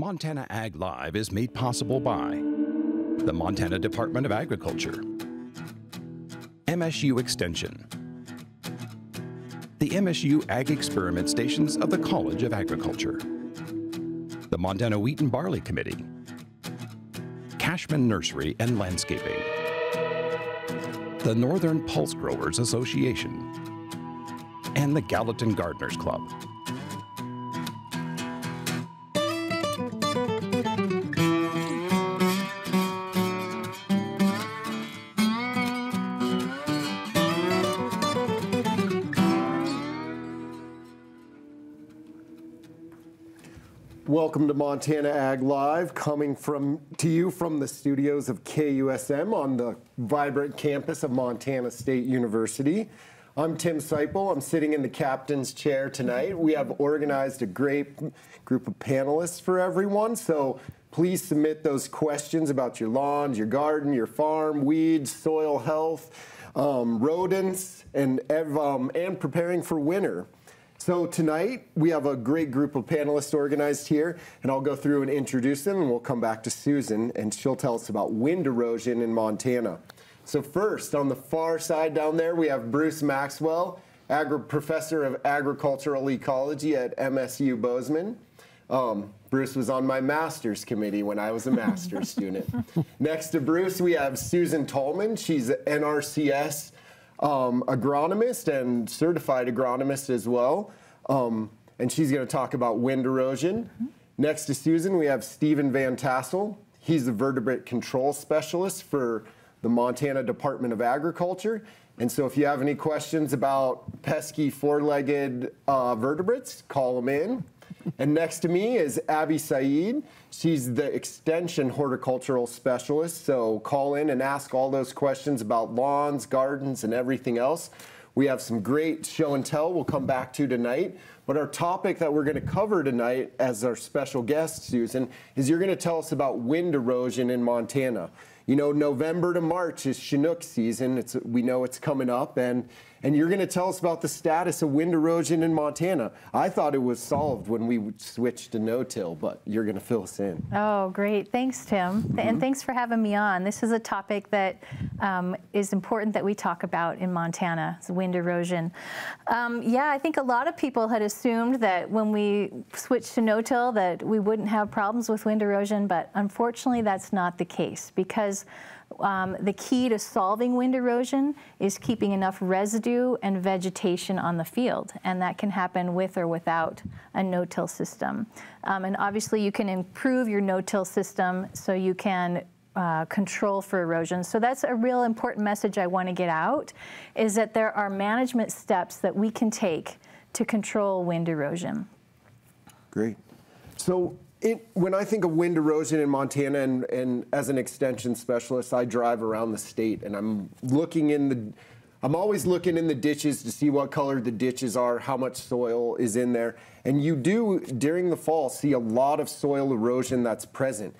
Montana Ag Live is made possible by the Montana Department of Agriculture, MSU Extension, the MSU Ag Experiment Stations of the College of Agriculture, the Montana Wheat and Barley Committee, Cashman Nursery and Landscaping, the Northern Pulse Growers Association, and the Gallatin Gardeners Club. Welcome to Montana Ag Live, coming from to you from the studios of KUSM on the vibrant campus of Montana State University. I'm Tim Seipel. I'm sitting in the captain's chair tonight. We have organized a great group of panelists for everyone, so please submit those questions about your lawns, your garden, your farm, weeds, soil health, um, rodents, and, um, and preparing for winter. So tonight we have a great group of panelists organized here, and I'll go through and introduce them, and we'll come back to Susan, and she'll tell us about wind erosion in Montana. So first, on the far side down there, we have Bruce Maxwell, agri- professor of agricultural ecology at MSU Bozeman. Um, Bruce was on my master's committee when I was a master's student. Next to Bruce, we have Susan Tallman. She's an NRCS um, agronomist and certified agronomist as well. Um, and she's going to talk about wind erosion. Next to Susan, we have Stephen Vantassel. He's the vertebrate control specialist for the Montana Department of Agriculture. And so if you have any questions about pesky four-legged uh, vertebrates, call them in. And next to me is Abby Saeed. She's the extension horticultural specialist. So call in and ask all those questions about lawns, gardens, and everything else. We have some great show and tell we'll come back to tonight. But our topic that we're going to cover tonight as our special guest, Susan, is you're going to tell us about wind erosion in Montana. You know, November to March is Chinook season. It's, we know it's coming up, and and you're going to tell us about the status of wind erosion in Montana. I thought it was solved when we switched to no-till, but you're going to fill us in. Oh, great. Thanks, Tim. Mm -hmm. And thanks for having me on. This is a topic that um, is important that we talk about in Montana, wind erosion. Um, yeah, I think a lot of people had assumed that when we switched to no-till that we wouldn't have problems with wind erosion, but unfortunately that's not the case because um, the key to solving wind erosion is keeping enough residue and vegetation on the field, and that can happen with or without a no-till system. Um, and obviously you can improve your no-till system so you can uh, control for erosion. So that's a real important message I want to get out, is that there are management steps that we can take to control wind erosion. Great. So it, when I think of wind erosion in Montana, and, and as an extension specialist, I drive around the state, and I'm looking in the, I'm always looking in the ditches to see what color the ditches are, how much soil is in there, and you do during the fall see a lot of soil erosion that's present.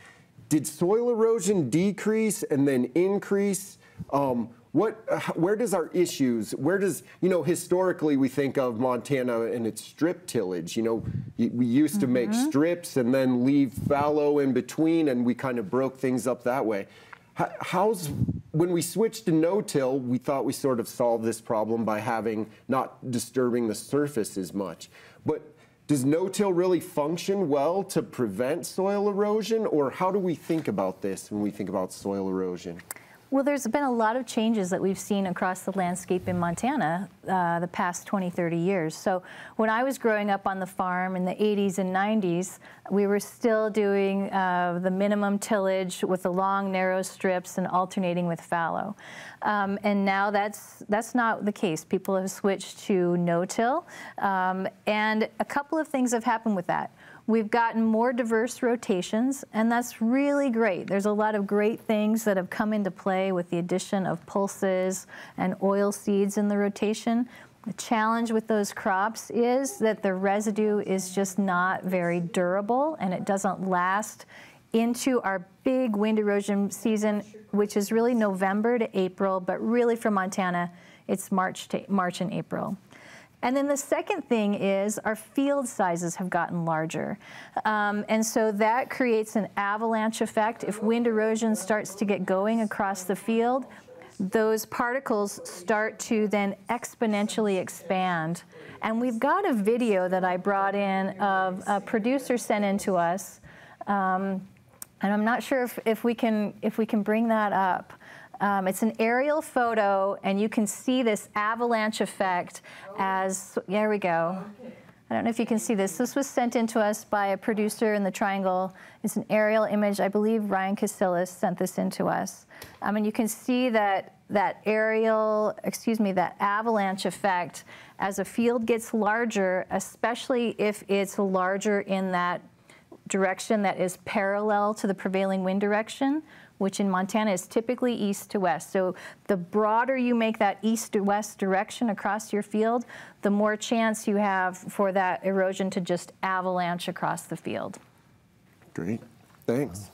Did soil erosion decrease and then increase? Um, what, where does our issues, where does, you know, historically we think of Montana and its strip tillage. You know, we used to mm -hmm. make mm-hmm. strips and then leave fallow in between and we kind of broke things up that way. How's, when we switched to no-till, we thought we sort of solved this problem by having, not disturbing the surface as much. But does no-till really function well to prevent soil erosion or how do we think about this when we think about soil erosion? Well, there's been a lot of changes that we've seen across the landscape in Montana uh, the past 20, 30 years. So when I was growing up on the farm in the 80s and 90s, we were still doing uh, the minimum tillage with the long, narrow strips and alternating with fallow. Um, and now that's, that's not the case. People have switched to no-till. Um, and a couple of things have happened with that. We've gotten more diverse rotations, and that's really great. There's a lot of great things that have come into play with the addition of pulses and oil seeds in the rotation. The challenge with those crops is that the residue is just not very durable and it doesn't last into our big wind erosion season, which is really November to April, but really for Montana, it's March to March and April. And then the second thing is our field sizes have gotten larger. Um, and so that creates an avalanche effect. If wind erosion starts to get going across the field, those particles start to then exponentially expand. And we've got a video that I brought in of a producer sent in to us. Um, and I'm not sure if, if, we can, if we can bring that up. Um, it's an aerial photo, and you can see this avalanche effect as, there we go. I don't know if you can see this. This was sent in to us by a producer in the Triangle. It's an aerial image. I believe Ryan Casillas sent this in to us. Um, and you can see that, that aerial, excuse me, that avalanche effect as a field gets larger, especially if it's larger in that direction that is parallel to the prevailing wind direction, which in Montana is typically east to west. So the broader you make that east to west direction across your field, the more chance you have for that erosion to just avalanche across the field. Great, thanks.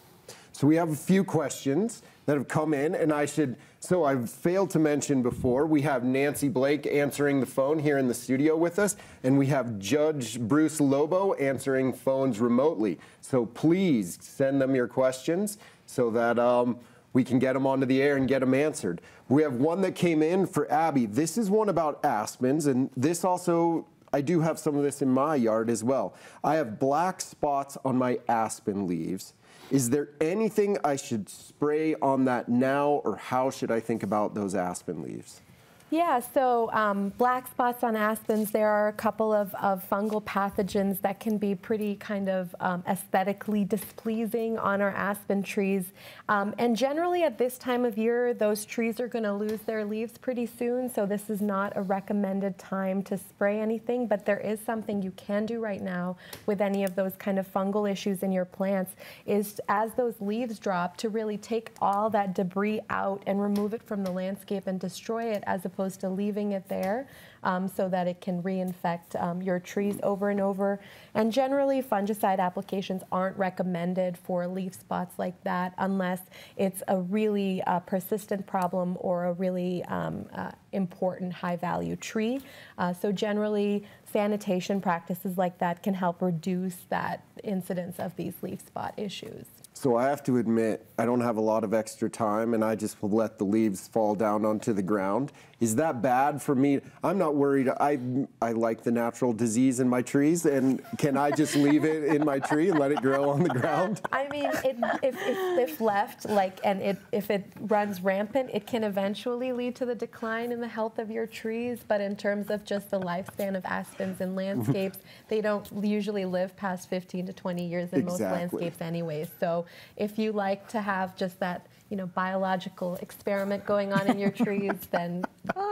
So we have a few questions that have come in, and I should, so I've failed to mention before, we have Nancy Blake answering the phone here in the studio with us, and we have Judge Bruce Lobo answering phones remotely. So please send them your questions so that um, we can get them onto the air and get them answered. We have one that came in for Abby. This is one about aspens, and this also, I do have some of this in my yard as well. I have black spots on my aspen leaves. Is there anything I should spray on that now, or how should I think about those aspen leaves? Yeah, so um, black spots on aspens, there are a couple of, of fungal pathogens that can be pretty kind of um, aesthetically displeasing on our aspen trees. Um, and generally at this time of year, those trees are going to lose their leaves pretty soon, so this is not a recommended time to spray anything, but there is something you can do right now with any of those kind of fungal issues in your plants, is as those leaves drop to really take all that debris out and remove it from the landscape and destroy it as opposed opposed to leaving it there um, so that it can reinfect um, your trees over and over. And generally, fungicide applications aren't recommended for leaf spots like that unless it's a really uh, persistent problem or a really um, uh, important high value tree. Uh, so generally, sanitation practices like that can help reduce that incidence of these leaf spot issues. So I have to admit, I don't have a lot of extra time and I just let the leaves fall down onto the ground. Is that bad for me? I'm not worried. I, I like the natural disease in my trees and can I just leave it in my tree and let it grow on the ground? I mean, it, if, if, if, left, like, and it, if it runs rampant, it can eventually lead to the decline in the health of your trees. But in terms of just the lifespan of aspens and landscapes, they don't usually live past 15 to 20 years in exactly. most landscapes anyway. So if you like to have just that you know, biological experiment going on in your trees, then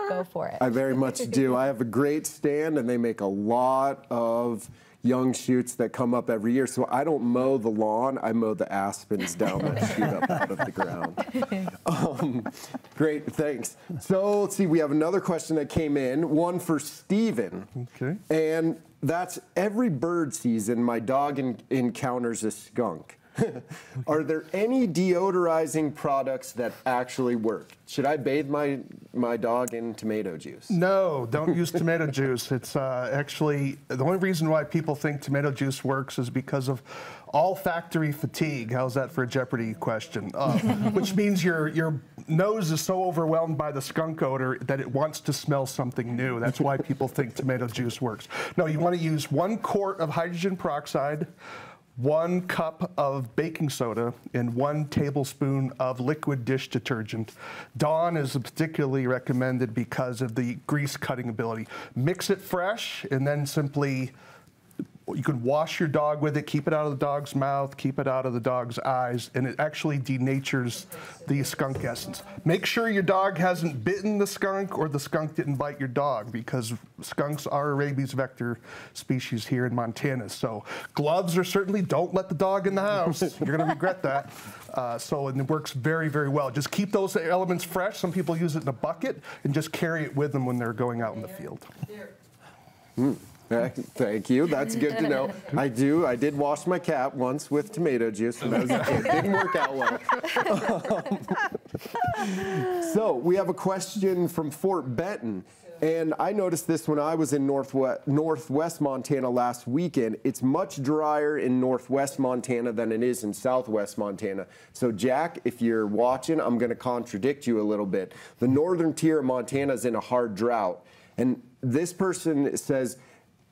go for it. I very much do. I have a great stand, and they make a lot of young shoots that come up every year. So I don't mow the lawn, I mow the aspens down that shoot up out of the ground. Um, great, thanks. So let's see, we have another question that came in, one for Stephen. Okay. And that's every bird season, my dog encounters a skunk. Are there any deodorizing products that actually work? Should I bathe my, my dog in tomato juice? No, don't use tomato juice. It's uh, actually the only reason why people think tomato juice works is because of olfactory fatigue. How's that for a Jeopardy question? Uh, which means your, your nose is so overwhelmed by the skunk odor that it wants to smell something new. That's why people think tomato juice works. No, you want to use one quart of hydrogen peroxide one cup of baking soda and one tablespoon of liquid dish detergent. Dawn is particularly recommended because of the grease cutting ability. Mix it fresh and then simply you can wash your dog with it, keep it out of the dog's mouth, keep it out of the dog's eyes, and it actually denatures the skunk essence. Make sure your dog hasn't bitten the skunk or the skunk didn't bite your dog because skunks are a rabies vector species here in Montana. So gloves are certainly, don't let the dog in the house. You're gonna regret that. Uh, so and it works very, very well. Just keep those elements fresh. Some people use it in a bucket and just carry it with them when they're going out in the field. Mm. Thank you. That's good to know. I do. I did wash my cat once with tomato juice and that was kid. Didn't work out well. so we have a question from Fort Benton. And I noticed this when I was in northwest, northwest Montana last weekend. It's much drier in northwest Montana than it is in southwest Montana. So, Jack, if you're watching, I'm going to contradict you a little bit. The northern tier of Montana is in a hard drought. And this person says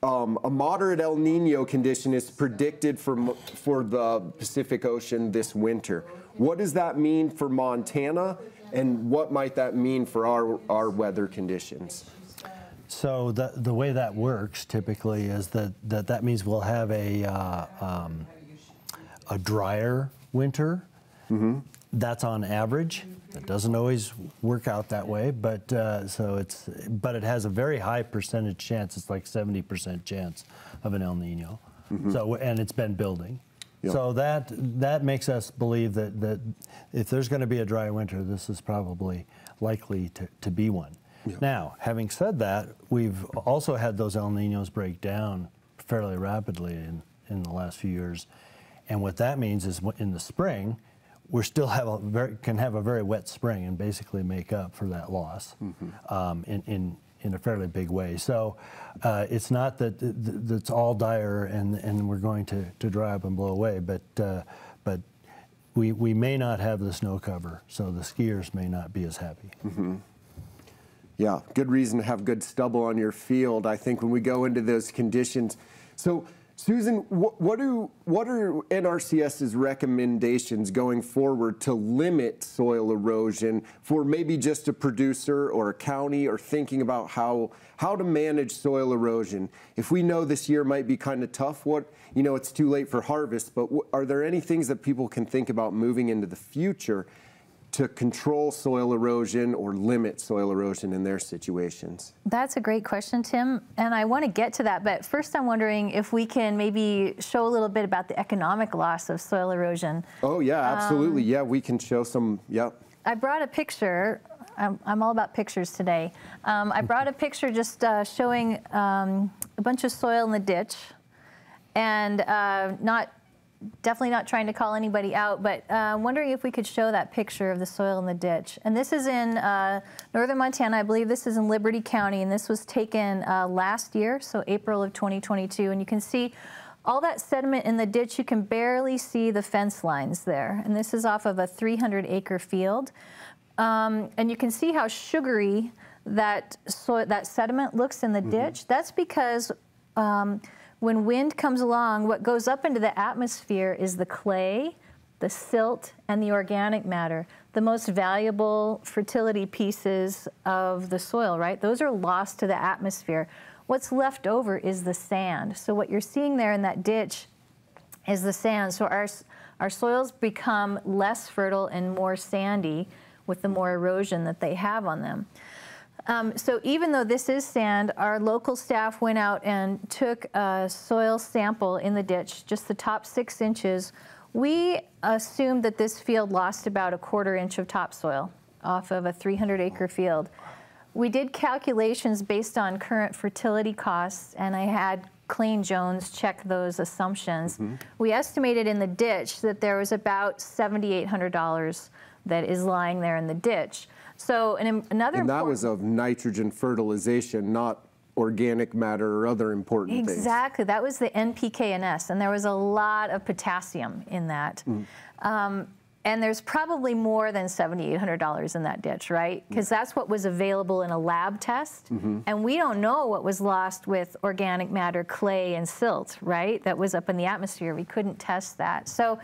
um, a moderate El Nino condition is predicted for, for the Pacific Ocean this winter. What does that mean for Montana? And what might that mean for our, our weather conditions? So the, the way that works typically is that that, that means we'll have a, uh, um, a drier winter. Mm-hmm. That's on average. It doesn't always work out that way, but uh, so it's but it has a very high percentage chance. It's like 70% chance of an El Nino. Mm-hmm. So and it's been building. Yep. So that that makes us believe that, that if there's going to be a dry winter, this is probably likely to, to be one. Yep. Now, having said that, we've also had those El Ninos break down fairly rapidly in, in the last few years. And what that means is in the spring, we still have a very, can have a very wet spring and basically make up for that loss mm-hmm. um, in, in, in a fairly big way. So uh, it's not that it's all dire and, and we're going to, to dry up and blow away, but, uh, but we, we may not have the snow cover, so the skiers may not be as happy. Mm-hmm. Yeah, good reason to have good stubble on your field. I think when we go into those conditions. So Susan, what, what, do, what are NRCS's recommendations going forward to limit soil erosion for maybe just a producer or a county or thinking about how, how to manage soil erosion? If we know this year might be kind of tough, what, you know, it's too late for harvest, but are there any things that people can think about moving into the future to control soil erosion or limit soil erosion in their situations? That's a great question, Tim. And I want to get to that. But first, I'm wondering if we can maybe show a little bit about the economic loss of soil erosion. Oh, yeah, absolutely. Um, yeah, we can show some. Yep. I brought a picture. I'm, I'm all about pictures today. Um, I brought a picture just uh, showing um, a bunch of soil in the ditch and uh, not definitely not trying to call anybody out, but uh, wondering if we could show that picture of the soil in the ditch. And this is in uh, northern Montana. I believe this is in Liberty County, and this was taken uh, last year, so April of 2022. And you can see all that sediment in the ditch. You can barely see the fence lines there. And this is off of a 300 acre field. Um, and you can see how sugary that, soil, that sediment looks in the mm -hmm. ditch. That's because um, when wind comes along, what goes up into the atmosphere is the clay, the silt, and the organic matter, the most valuable fertility pieces of the soil, right? Those are lost to the atmosphere. What's left over is the sand. So what you're seeing there in that ditch is the sand. So our, our soils become less fertile and more sandy with the more erosion that they have on them. Um, so even though this is sand, our local staff went out and took a soil sample in the ditch, just the top six inches. We assumed that this field lost about a quarter inch of topsoil off of a 300 acre field. We did calculations based on current fertility costs, and I had Clain Jones check those assumptions. Mm -hmm. We estimated in the ditch that there was about $7,800 that is lying there in the ditch. So an, another And that was of nitrogen fertilization, not organic matter or other important exactly. things. Exactly. That was the NPK and S, and there was a lot of potassium in that. Mm. Um, and there's probably more than $7,800 in that ditch, right? Because that's what was available in a lab test. Mm -hmm. And we don't know what was lost with organic matter, clay, and silt, right? That was up in the atmosphere. We couldn't test that. So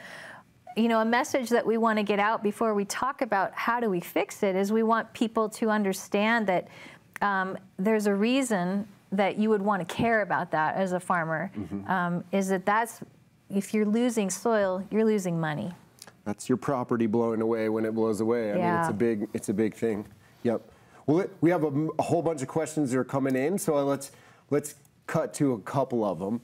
you know, a message that we want to get out before we talk about how do we fix it is we want people to understand that um, there's a reason that you would want to care about that as a farmer. Mm -hmm. um, is that that's if you're losing soil, you're losing money. That's your property blowing away when it blows away. I yeah. mean, it's a big, it's a big thing. Yep. Well, we have a, a whole bunch of questions that are coming in, so let's let's cut to a couple of them.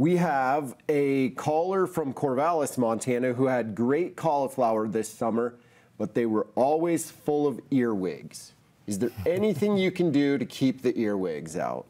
We have a caller from Corvallis, Montana, who had great cauliflower this summer, but they were always full of earwigs. Is there anything you can do to keep the earwigs out?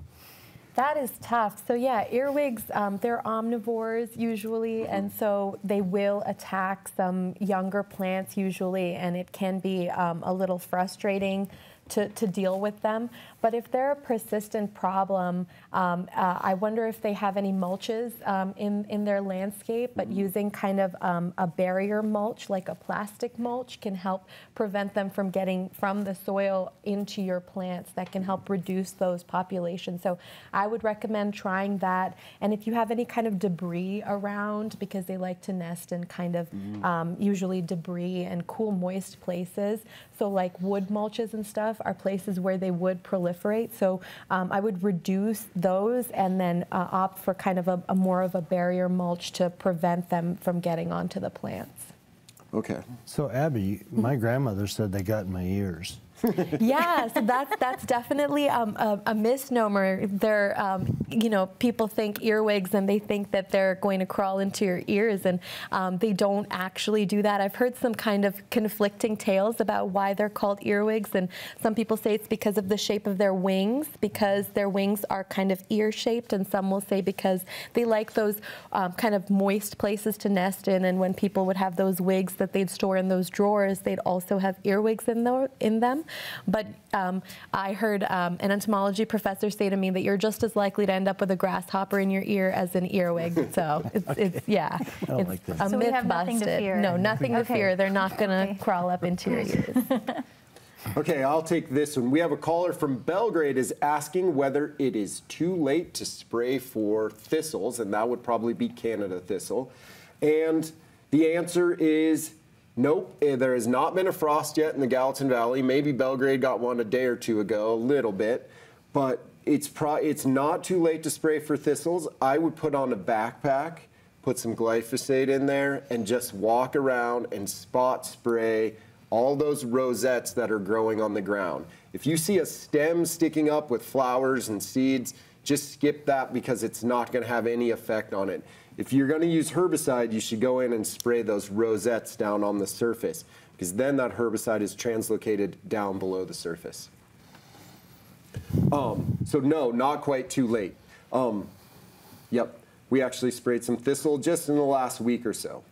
That is tough. So yeah, earwigs, um, they're omnivores usually, mm-hmm. and so they will attack some younger plants usually, and it can be um, a little frustrating to, to deal with them. But if they're a persistent problem, um, uh, I wonder if they have any mulches um, in, in their landscape, but using kind of um, a barrier mulch, like a plastic mulch, can help prevent them from getting from the soil into your plants. That can help reduce those populations. So I would recommend trying that. And if you have any kind of debris around, because they like to nest in kind of um, usually debris and cool, moist places. So like wood mulches and stuff are places where they would proliferate. So um, I would reduce those and then uh, opt for kind of a, a more of a barrier mulch to prevent them from getting onto the plants. Okay. So Abby, my grandmother said they got in my ears. yeah, so that's that's definitely um, a, a, misnomer. They're, um, you know, people think earwigs and they think that they're going to crawl into your ears, and um, they don't actually do that. I've heard some kind of conflicting tales about why they're called earwigs, and some people say it's because of the shape of their wings, because their wings are kind of ear-shaped, and some will say because they like those um, kind of moist places to nest in, and when people would have those wigs that they'd store in those drawers, they'd also have earwigs in, the, in them. But um, I heard um, an entomology professor say to me that you're just as likely to end up with a grasshopper in your ear as an earwig. So it's, okay. it's yeah, it's like a so myth have busted. Nothing to fear. No, nothing okay. to fear. They're not going to okay. crawl up into your ears. Okay, I'll take this one. We have a caller from Belgrade is asking whether it is too late to spray for thistles, and that would probably be Canada thistle. And the answer is Nope, eh, there has not been a frost yet in the Gallatin Valley. Maybe Belgrade got one a day or two ago, a little bit, but it's pro- it's not too late to spray for thistles. I would put on a backpack, put some glyphosate in there, and just walk around and spot spray all those rosettes that are growing on the ground. If you see a stem sticking up with flowers and seeds, just skip that because it's not going to have any effect on it. If you're going to use herbicide, you should go in and spray those rosettes down on the surface because then that herbicide is translocated down below the surface. Um, so no, not quite too late. Um, yep, we actually sprayed some thistle just in the last week or so.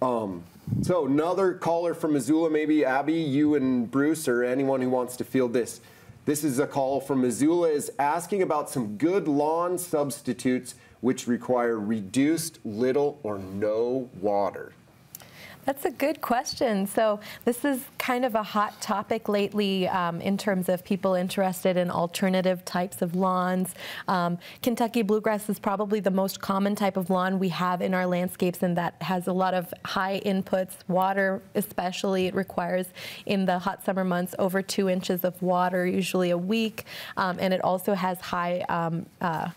Um, so another caller from Missoula, maybe Abby, you and Bruce, or anyone who wants to field this. This is a call from Missoula is asking about some good lawn substitutes which require reduced, little, or no water? That's a good question. So this is kind of a hot topic lately um, in terms of people interested in alternative types of lawns. Um, Kentucky bluegrass is probably the most common type of lawn we have in our landscapes and that has a lot of high inputs, water especially. It requires in the hot summer months over two inches of water, usually a week. Um, and it also has high um, uh,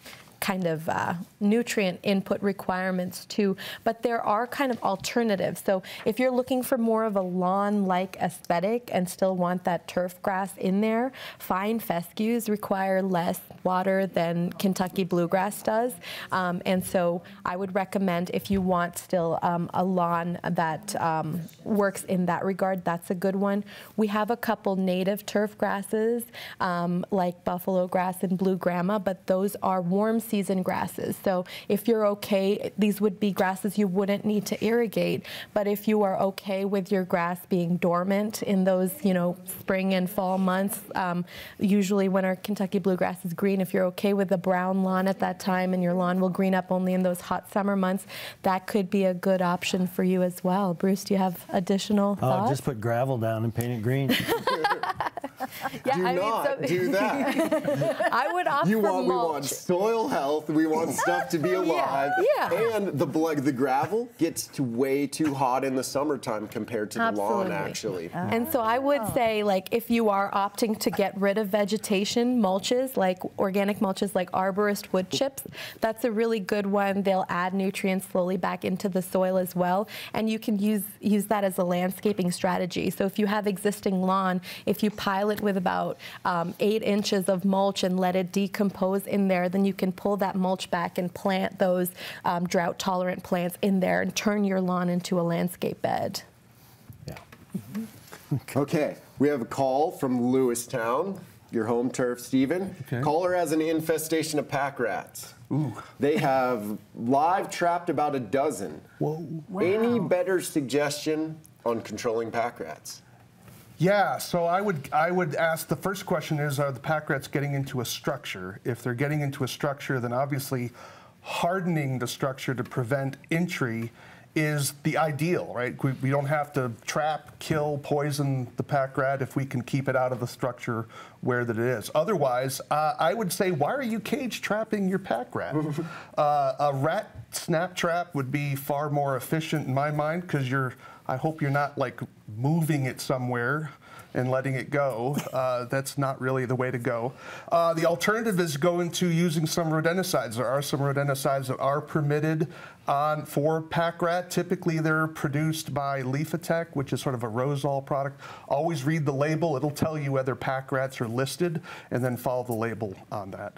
kind of uh, nutrient input requirements too, but there are kind of alternatives. So if you're looking for more of a lawn-like aesthetic and still want that turf grass in there, fine fescues require less water than Kentucky bluegrass does. Um, and so I would recommend if you want still um, a lawn that um, works in that regard, that's a good one. We have a couple native turf grasses um, like buffalo grass and blue grama, but those are warm season grasses. So if you're okay, these would be grasses you wouldn't need to irrigate. But if you are okay with your grass being dormant in those, you know, spring and fall months, um, usually when our Kentucky bluegrass is green, if you're okay with the brown lawn at that time and your lawn will green up only in those hot summer months, that could be a good option for you as well. Bruce, do you have additional Oh, thoughts? just put gravel down and paint it green. yeah, Do I mean, not so- do that. I would opt You for want, we want soil health. We want stuff to be alive. yeah. And the blood, the gravel gets to way too hot in the summertime compared to the lawn, Absolutely. actually. And so I would say, like, if you are opting to get rid of vegetation, mulches, like organic mulches like arborist wood chips, that's a really good one. They'll add nutrients slowly back into the soil as well. And you can use, use that as a landscaping strategy. So if you have existing lawn, if you pile it with about um, eight inches of mulch and let it decompose in there, then you can pull that mulch back and plant those um, drought tolerant plants in there and turn your lawn into a landscape bed. yeah. Okay, we have a call from Lewistown, your home turf, Stephen. Okay. Caller has an infestation of pack rats. Ooh. They have live trapped about a dozen. Whoa. Any better suggestion on controlling pack rats? Yeah, so I would I would ask the first question is are the pack rats getting into a structure? If they're getting into a structure, then obviously hardening the structure to prevent entry is the ideal, right? We, we, don't have to trap, kill, poison the pack rat if we can keep it out of the structure where that it is. Otherwise, uh, I would say, why are you cage trapping your pack rat? uh, a rat snap trap would be far more efficient in my mind because you're. I hope you're not like moving it somewhere and letting it go. Uh, that's not really the way to go. Uh, the alternative is going to using some rodenticides. There are some rodenticides that are permitted on for pack rat. Typically, they're produced by Liphatech, which is sort of a Rozol product. Always read the label. It'll tell you whether pack rats are listed, and then follow the label on that.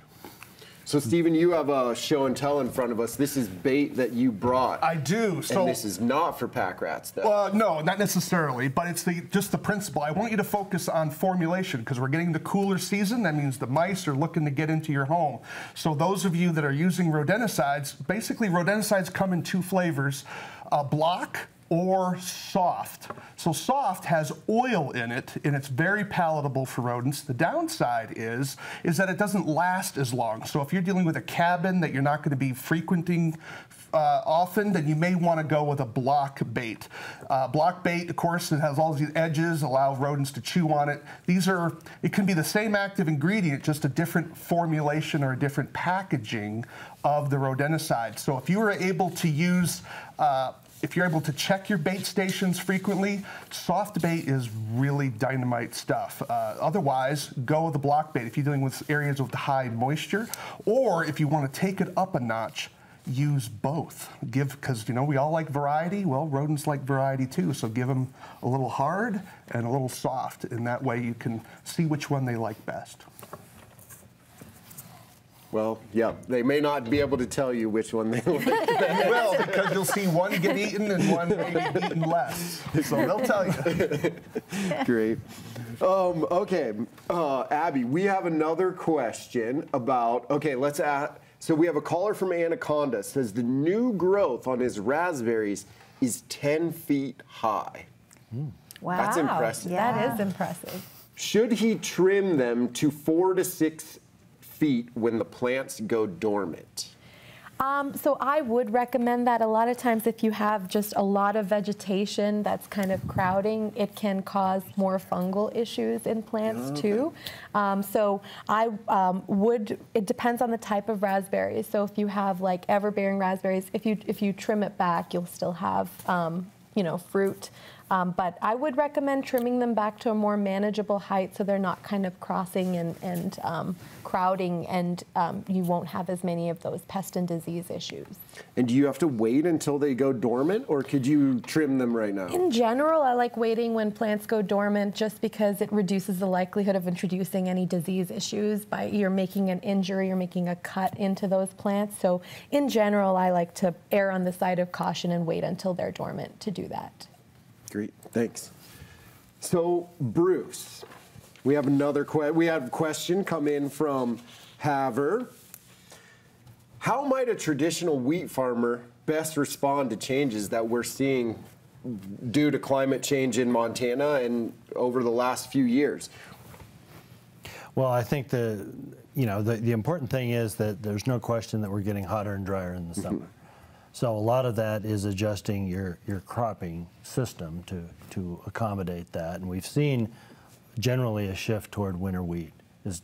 So, Stephen, you have a show and tell in front of us. This is bait that you brought. I do. So and this is not for pack rats, though. Well, no, not necessarily, but it's the just the principle. I want you to focus on formulation because we're getting the cooler season. That means the mice are looking to get into your home. So those of you that are using rodenticides, basically rodenticides come in two flavors: a block or soft. So soft has oil in it and it's very palatable for rodents. The downside is is that it doesn't last as long. So if you're dealing with a cabin that you're not going to be frequenting uh, often, then you may want to go with a block bait. Uh, block bait, of course, it has all these edges, allow rodents to chew on it. These are, it can be the same active ingredient, just a different formulation or a different packaging of the rodenticide. So if you were able to use uh, if you're able to check your bait stations frequently, soft bait is really dynamite stuff. Uh, otherwise, go with the block bait if you're dealing with areas with high moisture, or if you want to take it up a notch, use both. Give because you know we all like variety. Well, rodents like variety too. So give them a little hard and a little soft, and that way you can see which one they like best. Well, yeah, they may not be able to tell you which one they like. they will, because you'll see one get eaten and one get eaten less. So they'll tell you. Great. Um, okay, uh, Abby, we have another question about. Okay, let's ask. So we have a caller from Anaconda says the new growth on his raspberries is 10 feet high. Mm. Wow, that's impressive. Yeah. That is impressive. Should he trim them to four to six feet when the plants go dormant? Um, so I would recommend that a lot of times if you have just a lot of vegetation that's kind of crowding, it can cause more fungal issues in plants okay. too. Um, so I um, would, it depends on the type of raspberries. So if you have like ever-bearing raspberries, if you, if you trim it back, you'll still have, um, you know, fruit. Um, but I would recommend trimming them back to a more manageable height so they're not kind of crossing and, and um, crowding and um, you won't have as many of those pest and disease issues. And do you have to wait until they go dormant or could you trim them right now? In general, I like waiting when plants go dormant just because it reduces the likelihood of introducing any disease issues by you're making an injury, you're making a cut into those plants. So in general, I like to err on the side of caution and wait until they're dormant to do that. Great, thanks. So, Bruce, we have another que- we have a question come in from Havre. How might a traditional wheat farmer best respond to changes that we're seeing due to climate change in Montana and over the last few years? Well, I think the you know the, the important thing is that there's no question that we're getting hotter and drier in the mm-hmm. summer. So a lot of that is adjusting your, your cropping system to, to accommodate that. And we've seen generally a shift toward winter wheat has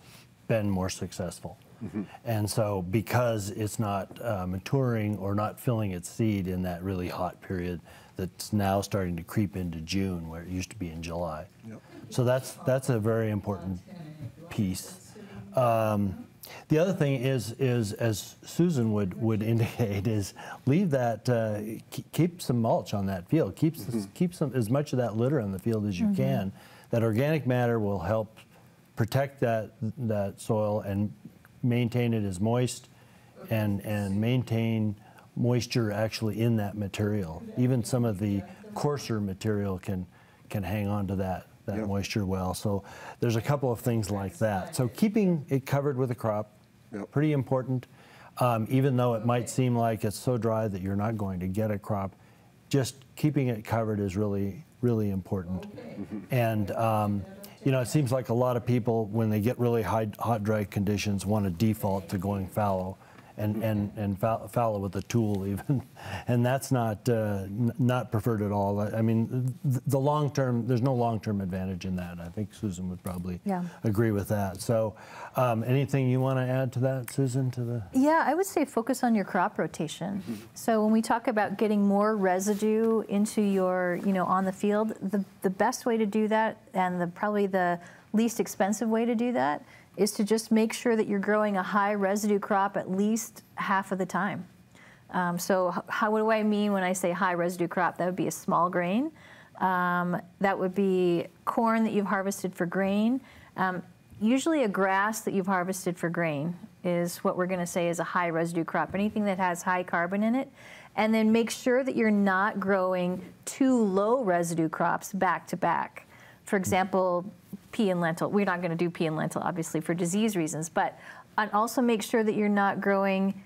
been more successful. Mm-hmm. And so because it's not uh, maturing or not filling its seed in that really hot period that's now starting to creep into June where it used to be in July. Yep. So that's, that's a very important piece. Um, the other thing is, is as Susan would, would indicate, is leave that, uh, keep some mulch on that field. Keep, mm-hmm. keep some, as much of that litter on the field as you mm-hmm. can. That organic matter will help protect that, that soil and maintain it as moist and, and maintain moisture actually in that material. Even some of the coarser material can, can hang on to that that yep. moisture well. So there's a couple of things like that. So keeping it covered with a crop, yep. pretty important. Um, even though it might seem like it's so dry that you're not going to get a crop, just keeping it covered is really, really important. And, um, you know, it seems like a lot of people, when they get really high, hot, dry conditions, want to default to going fallow and, and, and foul- fallow with a tool even. And that's not, uh, n- not preferred at all. I mean, th- the long term, there's no long term advantage in that. I think Susan would probably Yeah. agree with that. So, um, anything you want to add to that, Susan, to the? Yeah, I would say focus on your crop rotation. So when we talk about getting more residue into your, you know, on the field, the, the best way to do that and the probably the least expensive way to do that is to just make sure that you're growing a high residue crop at least half of the time. Um, so how, what do I mean when I say high residue crop? That would be a small grain. Um, that would be corn that you've harvested for grain. Um, usually a grass that you've harvested for grain is what we're going to say is a high residue crop. Anything that has high carbon in it. And then make sure that you're not growing two low residue crops back to back. For example, pea and lentil. We're not going to do pea and lentil, obviously, for disease reasons, but also make sure that you're not growing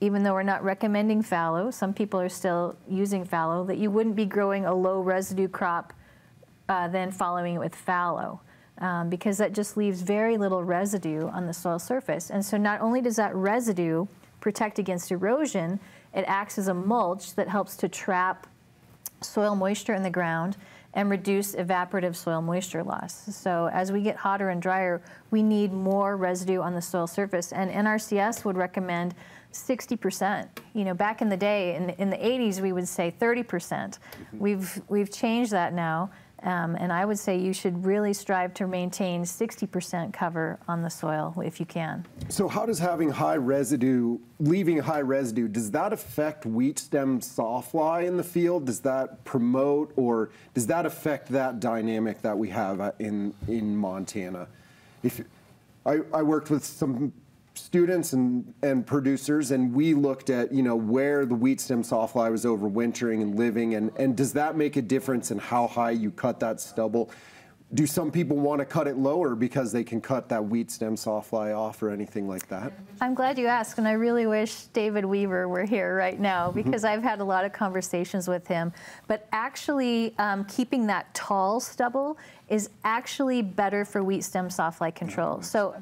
even though we're not recommending fallow, some people are still using fallow, that you wouldn't be growing a low residue crop uh, then following it with fallow. Um, because that just leaves very little residue on the soil surface. And so not only does that residue protect against erosion, it acts as a mulch that helps to trap soil moisture in the ground and reduce evaporative soil moisture loss. So as we get hotter and drier, we need more residue on the soil surface. And NRCS would recommend 60%. You know, back in the day, in, in the 80s, we would say 30%. percent mm-hmm. We've, we've changed that now. Um, and I would say you should really strive to maintain 60% cover on the soil if you can. So how does having high residue, leaving high residue, does that affect wheat stem sawfly in the field? Does that promote or does that affect that dynamic that we have uh, in in Montana? If I, I worked with some students and, and producers and we looked at you know where the wheat stem sawfly was overwintering and living and, and does that make a difference in how high you cut that stubble do some people want to cut it lower because they can cut that wheat stem sawfly off or anything like that? I'm glad you asked, and I really wish David Weaver were here right now because I've had a lot of conversations with him. But actually, um, keeping that tall stubble is actually better for wheat stem sawfly control. So.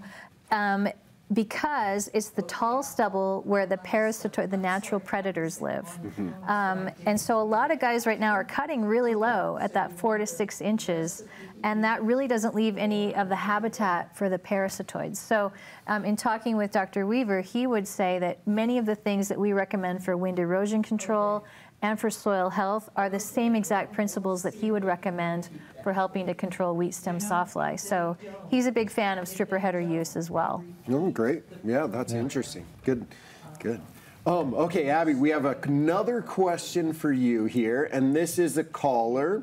Um, because it's the tall stubble where the parasitoid, the natural predators live. Um, and so a lot of guys right now are cutting really low at that four to six inches, and that really doesn't leave any of the habitat for the parasitoids. So um, in talking with Dr. Weaver, he would say that many of the things that we recommend for wind erosion control and for soil health are the same exact principles that he would recommend for helping to control wheat stem sawfly. So he's a big fan of stripper header use as well. Oh, great. Yeah, that's interesting. Good, good. Um, okay, Abby, we have another question for you here, and this is a caller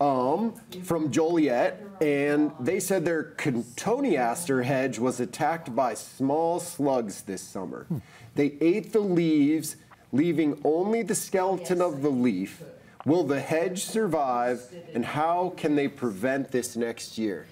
um, from Joliet, and they said their cotoneaster hedge was attacked by small slugs this summer. They ate the leaves, leaving only the skeleton of the leaf. Will the hedge survive, and how can they prevent this next year?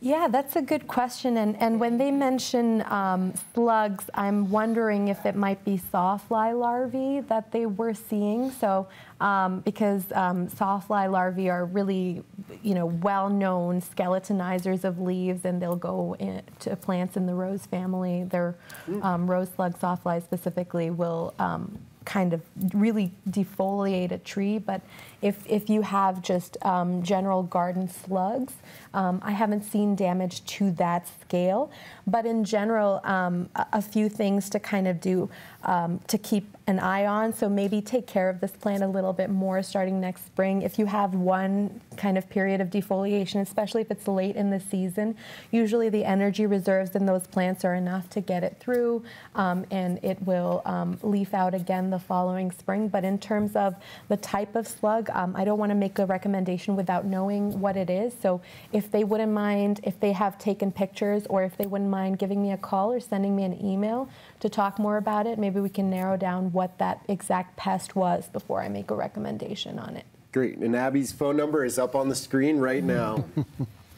Yeah, that's a good question. And, and when they mention um, slugs, I'm wondering if it might be sawfly larvae that they were seeing. So, um, because um, sawfly larvae are really, you know, well-known skeletonizers of leaves, and they'll go into plants in the rose family. Their um, rose slug sawfly specifically will um, kind of really defoliate a tree. But if, if you have just um, general garden slugs, um, I haven't seen damage to that scale. But in general, um, a, a few things to kind of do um, to keep an eye on. So maybe take care of this plant a little bit more starting next spring. If you have one kind of period of defoliation, especially if it's late in the season, usually the energy reserves in those plants are enough to get it through um, and it will um, leaf out again the following spring. But in terms of the type of slug, um, I don't want to make a recommendation without knowing what it is. So if they wouldn't mind, if they have taken pictures or if they wouldn't mind giving me a call or sending me an email to talk more about it, maybe we can narrow down what that exact pest was before I make a recommendation on it. Great. And Abby's phone number is up on the screen right now.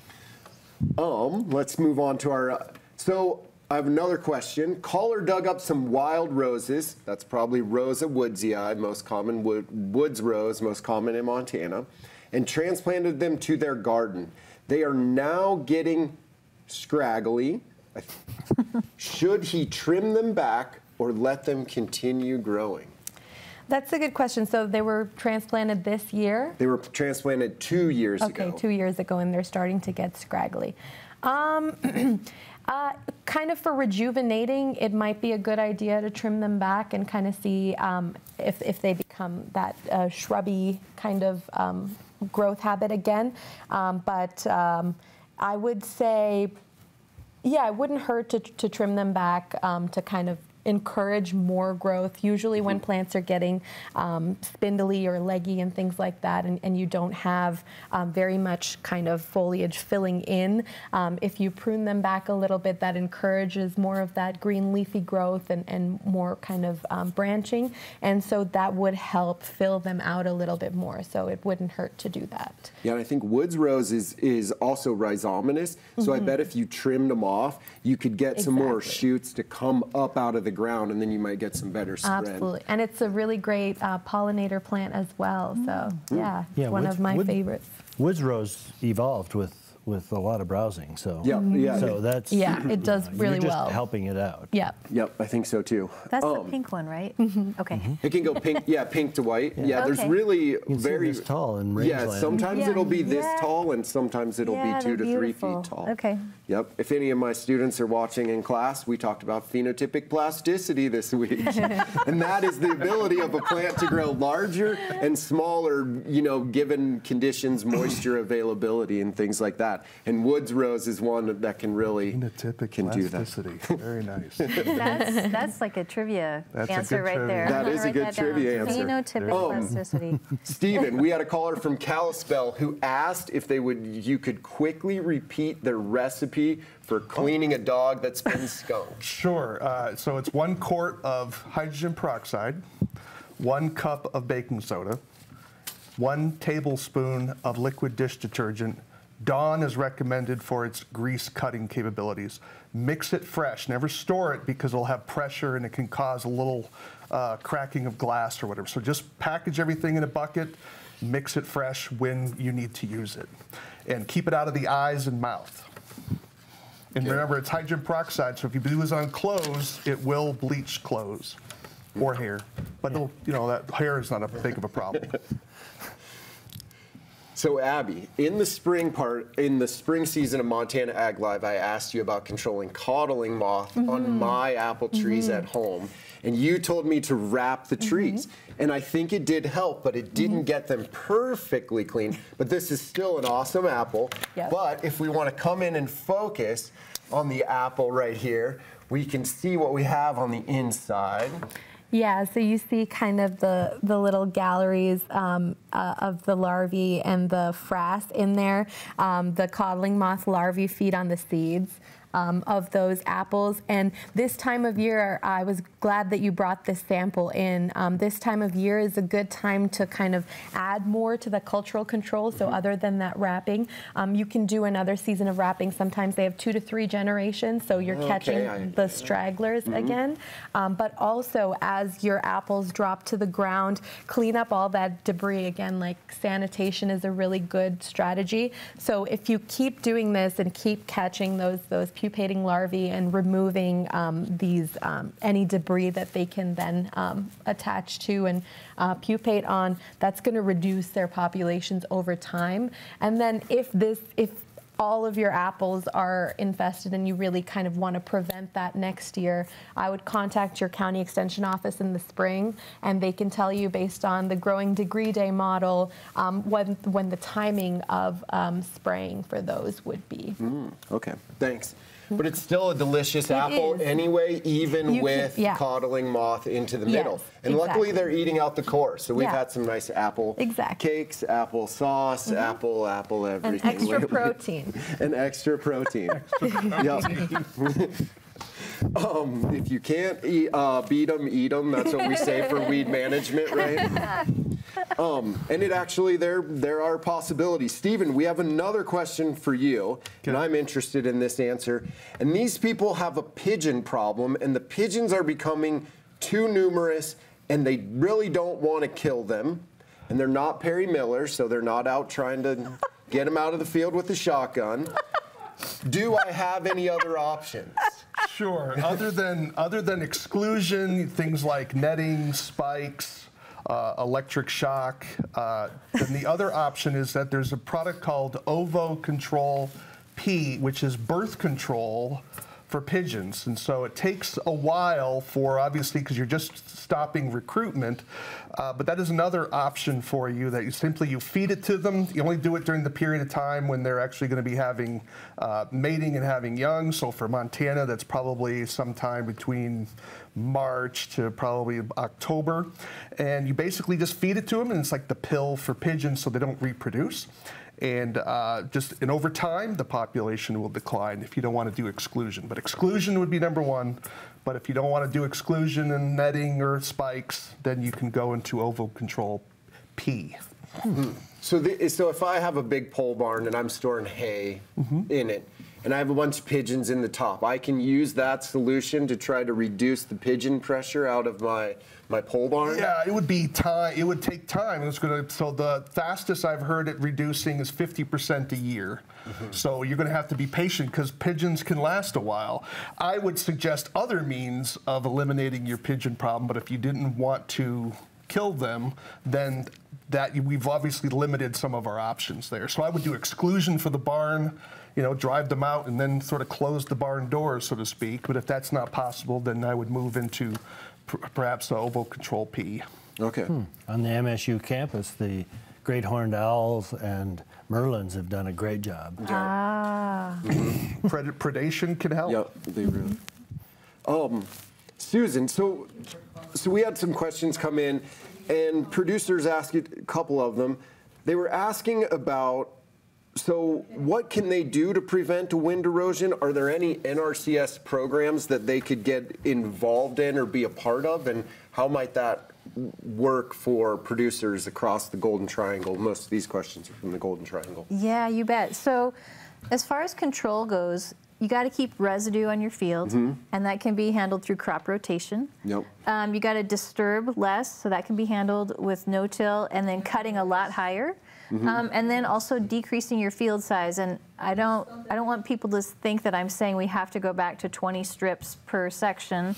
um, let's move on to our. Uh, so I have another question. Caller dug up some wild roses. That's probably Rosa woodsii, most common wood, woods rose, most common in Montana, and transplanted them to their garden. They are now getting scraggly. Should he trim them back or let them continue growing? That's a good question. So they were transplanted this year? They were transplanted two years okay, ago. Okay, two years ago, and they're starting to get scraggly. Um, uh, kind of for rejuvenating, it might be a good idea to trim them back and kind of see um, if, if they become that uh, shrubby kind of um, growth habit again. Um, but um, I would say, yeah, it wouldn't hurt to, to trim them back um, to kind of encourage more growth. Usually, when mm-hmm. plants are getting um, spindly or leggy and things like that, and, and you don't have um, very much kind of foliage filling in, um, if you prune them back a little bit, that encourages more of that green leafy growth and, and more kind of um, branching. And so that would help fill them out a little bit more. So it wouldn't hurt to do that. Yeah, and I think woods rose is, is also rhizomatous. So mm-hmm. I bet if you trimmed them off, you could get exactly. some more shoots to come up out of the ground, and then you might get some better spread. Absolutely, and it's a really great uh, pollinator plant as well. So mm. yeah, yeah, one of my wood, favorites. Woods rose evolved with with a lot of browsing. So yeah, yeah. So that's yeah, it does really you're just well. Helping it out. Yeah. Yep, I think so too. That's um, the pink one, right? Mm-hmm. Okay. Mm-hmm. It can go pink, yeah, pink to white. Yeah, yeah okay. there's really very this tall and rangeland. Yeah, sometimes yeah. it'll be this yeah. tall, and sometimes it'll be two to beautiful. three feet tall. Okay. Yep. If any of my students are watching in class, we talked about phenotypic plasticity this week, and that is the ability of a plant to grow larger and smaller, you know, given conditions, moisture availability, and things like that. And woods rose is one that can really Phenotypic can do that. Very nice. that's, that's like a trivia that's answer a right trivia. there. That is a good trivia down. answer. Phenotypic um, plasticity. Stephen, we had a caller from Kalispell who asked if they would you could quickly repeat the recipe for cleaning a dog that's been skunked. Sure. Uh, so it's one quart of hydrogen peroxide, one cup of baking soda, one tablespoon of liquid dish detergent, Dawn is recommended for its grease cutting capabilities. Mix it fresh. Never store it because it'll have pressure and it can cause a little uh, cracking of glass or whatever. So just package everything in a bucket, mix it fresh when you need to use it. And keep it out of the eyes and mouth. And remember, it's hydrogen peroxide, so if you do this on clothes, it will bleach clothes or hair. But you know, that hair is not a big of a problem. So Abby, in the spring part, in the spring season of Montana Ag Live, I asked you about controlling codling moth mm -hmm. on mm-hmm. my apple trees mm -hmm. at home, and you told me to wrap the mm-hmm. trees, mm -hmm. and I think it did help, but it didn't mm-hmm. get them perfectly clean. But this is still an awesome apple. Yep. But if we want to come in and focus on the apple right here, we can see what we have on the inside. Yeah, so you see kind of the, the little galleries um, uh, of the larvae and the frass in there. Um, the codling moth larvae feed on the seeds um, of those apples. And this time of year, I was glad that you brought this sample in. Um, this time of year is a good time to kind of add more to the cultural control. So mm -hmm. other than that wrapping, um, you can do another season of wrapping. Sometimes they have two to three generations, so you're okay, catching I, the stragglers mm -hmm. again. Um, but also, as your apples drop to the ground, clean up all that debris. Again, like sanitation is a really good strategy. So if you keep doing this and keep catching those those pupating larvae and removing um, these um, any debris that they can then um, attach to and uh, pupate on. That's going to reduce their populations over time. And then if this if all of your apples are infested and you really kind of want to prevent that next year, I would contact your county extension office in the spring and they can tell you based on the growing degree day model um, when, when the timing of um, spraying for those would be. Mm, okay, thanks. But it's still a delicious it apple is. anyway, even you with can, yeah. codling moth into the yes, middle. And exactly. luckily they're eating out the core. So we've yeah. had some nice apple exactly. cakes, apple sauce, mm -hmm. apple, apple, everything. And extra protein. and extra protein. yep. Um, if you can't eat, uh, beat them, eat them. That's what we say for weed management, right? Um, and it actually there there are possibilities. Stephen, we have another question for you, and I'm interested in this answer. And these people have a pigeon problem, and the pigeons are becoming too numerous, and they really don't want to kill them. And they're not Perry Miller, so they're not out trying to get them out of the field with a shotgun. Do I have any other options? Sure. Other than other than exclusion, things like netting, spikes, uh, electric shock. Uh, then the other option is that there's a product called Ovo Control P, which is birth control for pigeons. And so it takes a while for, obviously, because you're just stopping recruitment, uh, but that is another option for you that you simply, you feed it to them. You only do it during the period of time when they're actually going to be having uh, mating and having young. So for Montana, that's probably sometime between March to probably October. And you basically just feed it to them, and it's like the pill for pigeons so they don't reproduce. And uh, just and over time, the population will decline if you don't want to do exclusion. But exclusion would be number one. But if you don't want to do exclusion and netting or spikes, then you can go into ovo control P. So, the, so if I have a big pole barn and I'm storing hay in it, and I have a bunch of pigeons in the top, I can use that solution to try to reduce the pigeon pressure out of my my pole barn. Yeah, it would be time. It would take time. It's going to. So the fastest I've heard it reducing is 50% a year. Mm-hmm. So you're going to have to be patient because pigeons can last a while. I would suggest other means of eliminating your pigeon problem, but if you didn't want to kill them, then that we've obviously limited some of our options there. So I would do exclusion for the barn. You know, drive them out and then sort of close the barn doors, so to speak. But if that's not possible, then I would move into per- perhaps the ovo control P. Okay. On the MSU campus, the great horned owls and merlins have done a great job. Ah. Pred- predation can help. Yep, they really. Um, Susan, so so we had some questions come in, and producers asked a couple of them. They were asking about. So, what can they do to prevent wind erosion? Are there any NRCS programs that they could get involved in or be a part of? And how might that work for producers across the Golden Triangle? Most of these questions are from the Golden Triangle. Yeah, you bet. So, as far as control goes, you got to keep residue on your field, mm-hmm. and that can be handled through crop rotation. Yep. Um, you got to disturb less, so that can be handled with no-till, and then cutting a lot higher, um, and then also decreasing your field size. And I don't, I don't want people to think that I'm saying we have to go back to 20 strips per section,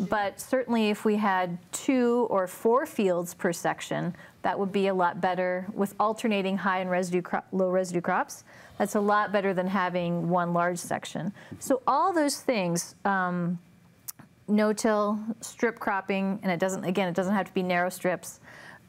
but certainly if we had two or four fields per section, that would be a lot better with alternating high and residue low residue crops. That's a lot better than having one large section. So all those things. Um, no-till, strip cropping, and it doesn't, again, it doesn't have to be narrow strips.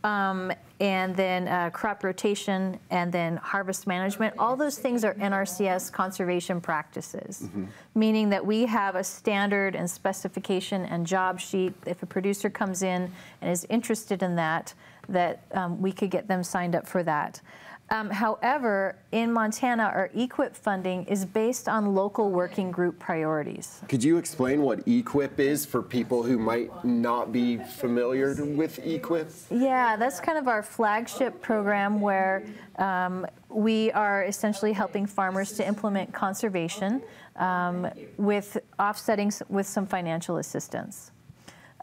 Um, and then uh, crop rotation, and then harvest management. All those things are NRCS conservation practices, meaning that we have a standard and specification and job sheet. If a producer comes in and is interested in that, that um, we could get them signed up for that. Um, however, in Montana, our EQIP funding is based on local working group priorities. Could you explain what EQIP is for people who might not be familiar with EQIP? Yeah, that's kind of our flagship program where um, we are essentially helping farmers to implement conservation um, with offsetting with some financial assistance.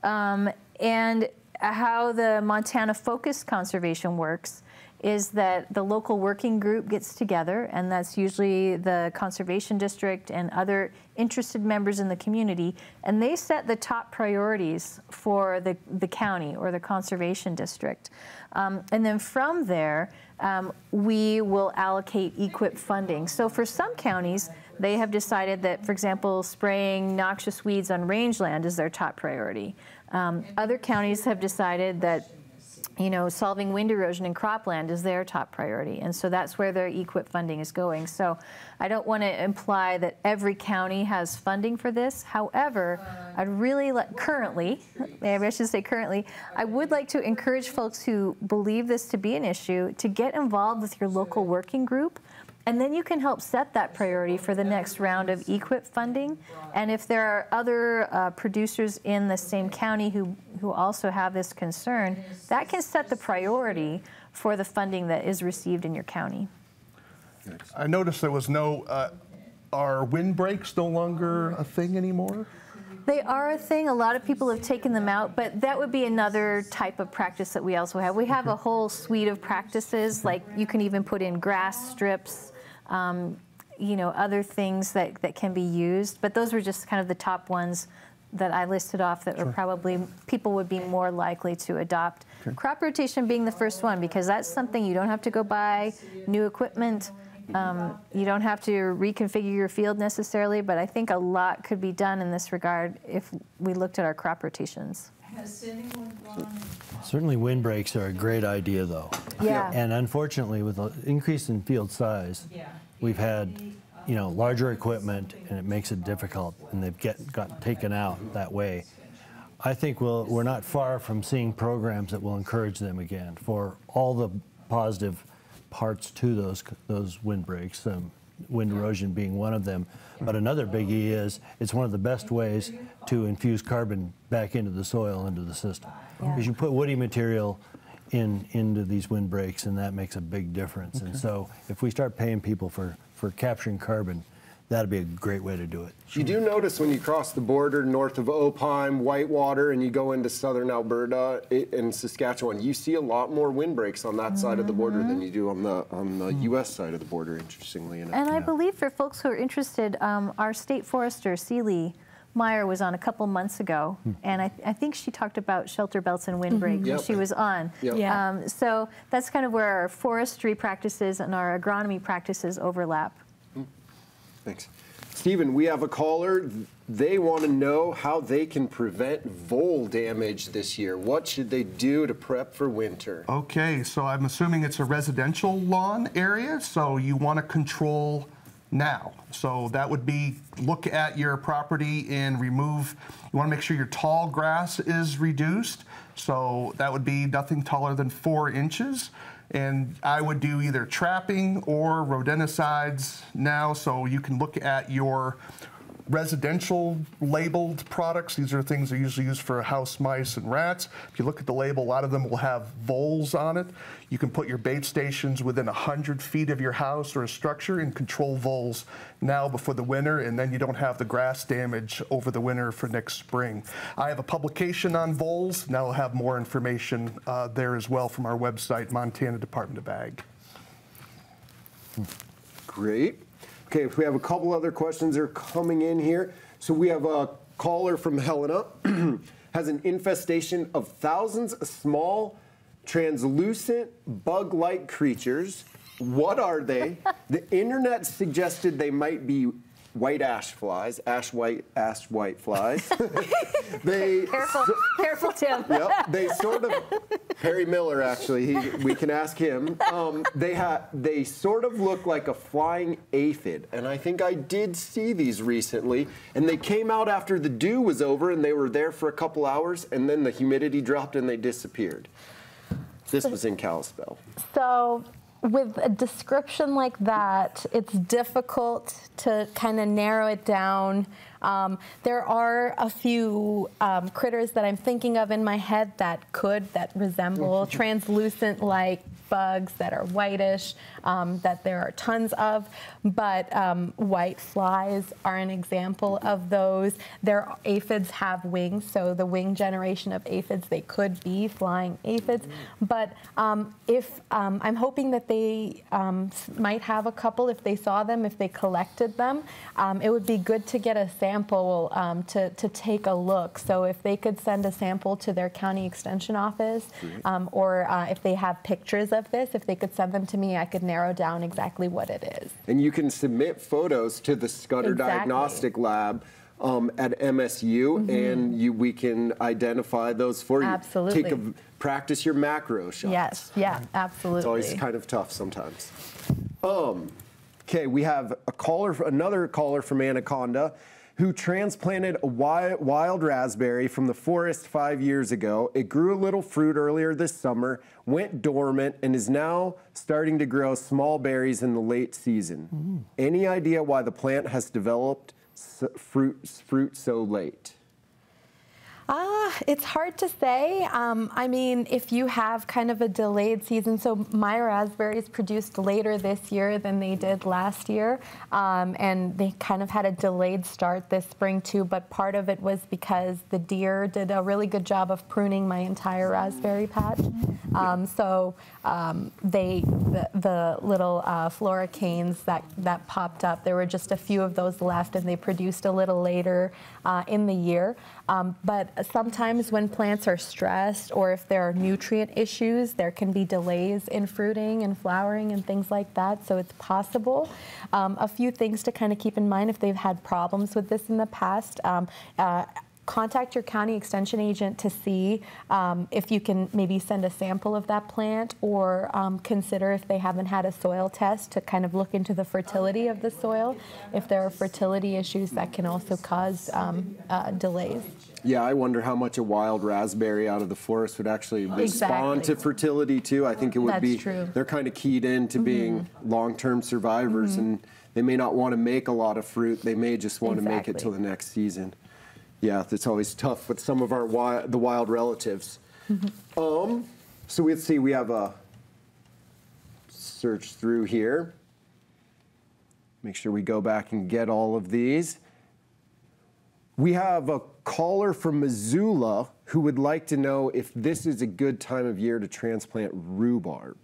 Um, and how the Montana Focused Conservation works is that the local working group gets together, and that's usually the conservation district and other interested members in the community, and they set the top priorities for the, the county or the conservation district. Um, and then from there, um, we will allocate EQIP funding. So for some counties, they have decided that, for example, spraying noxious weeds on rangeland is their top priority. Um, other counties have decided that you know, solving wind erosion in cropland is their top priority. And so that's where their EQIP funding is going. So I don't want to imply that every county has funding for this. However, I'd really like, currently, maybe I should say currently, I would like to encourage folks who believe this to be an issue to get involved with your local working group And then you can help set that priority for the next round of EQIP funding. And if there are other uh, producers in the same county who, who also have this concern, that can set the priority for the funding that is received in your county. I noticed there was no, uh, are windbreaks no longer a thing anymore? They are a thing. A lot of people have taken them out, but that would be another type of practice that we also have. We have a whole suite of practices, like you can even put in grass strips, um, you know, other things that, that can be used. But those were just kind of the top ones that I listed off that sure. were probably people would be more likely to adopt. Crop rotation being the first one because that's something you don't have to go buy new equipment. Um, you don't have to reconfigure your field necessarily, but I think a lot could be done in this regard if we looked at our crop rotations. Certainly windbreaks are a great idea though. Yeah. And unfortunately with the increase in field size, we've had you know larger equipment and it makes it difficult and they've get got taken out that way. I think we'll, we're not far from seeing programs that will encourage them again for all the positive parts to those those windbreaks, um, wind erosion being one of them. But another biggie is it's one of the best ways to infuse carbon back into the soil, into the system. Because yeah. you put woody material in into these windbreaks, and that makes a big difference. Okay. And so if we start paying people for, for capturing carbon, that'd be a great way to do it. You do notice when you cross the border north of Opheim, Whitewater, and you go into southern Alberta and Saskatchewan, you see a lot more windbreaks on that mm -hmm. side of the border than you do on the on the mm. U.S. side of the border. Interestingly enough. And I believe for folks who are interested, um, our state forester Celie Meyer was on a couple months ago, hmm. and I, I, think she talked about shelter belts and windbreak mm -hmm. yep. she was on. Yep. Yeah. Um, so that's kind of where our forestry practices and our agronomy practices overlap. Thanks. Stephen, we have a caller. They want to know how they can prevent vole damage this year. What should they do to prep for winter? Okay, so I'm assuming it's a residential lawn area, so you want to control now. So that would be look at your property and remove, you want to make sure your tall grass is reduced. So that would be nothing taller than four inches. And I would do either trapping or rodenticides now. So you can look at your residential labeled products. These are things that are usually used for house mice and rats. If you look at the label, a lot of them will have voles on it. You can put your bait stations within 100 feet of your house or a structure and control voles now before the winter, and then you don't have the grass damage over the winter for next spring. I have a publication on voles, and I'll have more information uh, there as well from our website, Montana Department of Ag. Great. Okay, we have a couple other questions that are coming in here. So we have a caller from Helena, has an infestation of thousands of small, translucent, bug-like creatures. What are they? the internet suggested they might be white ash flies, ash white, ash white flies. they careful, so, careful, Tim. yep, they sort of Harry Miller actually. He, we can ask him. Um, they have they sort of look like a flying aphid, and I think I did see these recently. And they came out after the dew was over, and they were there for a couple hours, and then the humidity dropped and they disappeared. This was in Kalispell. So with a description like that, it's difficult to kind of narrow it down. Um, there are a few um, critters that I'm thinking of in my head that could, that resemble translucent like bugs that are whitish, um, that there are tons of, but um, white flies are an example of those. Their aphids have wings, so the wing generation of aphids, they could be flying aphids. But um, if um, I'm hoping that they um, might have a couple if they saw them, if they collected them, um, it would be good to get a sample to, to take a look. So if they could send a sample to their county extension office, or uh, if they have pictures of this, if they could send them to me, I could narrow down exactly what it is. And you can submit photos to the Schutter exactly. Diagnostic Lab. Um, at MSU, mm -hmm. and you, we can identify those for you. Absolutely. Take a, practice your macro shots. Yes, yeah, absolutely. It's always kind of tough sometimes. Um, okay, we have a caller, another caller from Anaconda who transplanted a wild raspberry from the forest five years ago. It grew a little fruit earlier this summer, went dormant, and is now starting to grow small berries in the late season. Mm. Any idea why the plant has developed fruit, fruit so late? Uh, it's hard to say. Um, I mean, if you have kind of a delayed season, so my raspberries produced later this year than they did last year, um, and they kind of had a delayed start this spring too, but part of it was because the deer did a really good job of pruning my entire raspberry patch. Um, so um, they, the, the little uh, floricanes that, that popped up, there were just a few of those left and they produced a little later uh, in the year. Um, but sometimes when plants are stressed or if there are nutrient issues, there can be delays in fruiting and flowering and things like that. So it's possible. Um, a few things to kind of keep in mind if they've had problems with this in the past. Um, uh, contact your county extension agent to see um, if you can maybe send a sample of that plant or um, consider if they haven't had a soil test to kind of look into the fertility of the soil. If there are fertility issues that can also cause um, uh, delays. Yeah, I wonder how much a wild raspberry out of the forest would actually respond exactly. to fertility too. I think it would That's be true. they're kind of keyed into mm-hmm. being long-term survivors mm-hmm. and they may not want to make a lot of fruit. They may just want exactly. to make it till the next season. Yeah, it's always tough with some of our wild, the wild relatives. Mm-hmm. Um, so let's see, we have a search through here. Make sure we go back and get all of these. We have a caller from Missoula who would like to know if this is a good time of year to transplant rhubarb.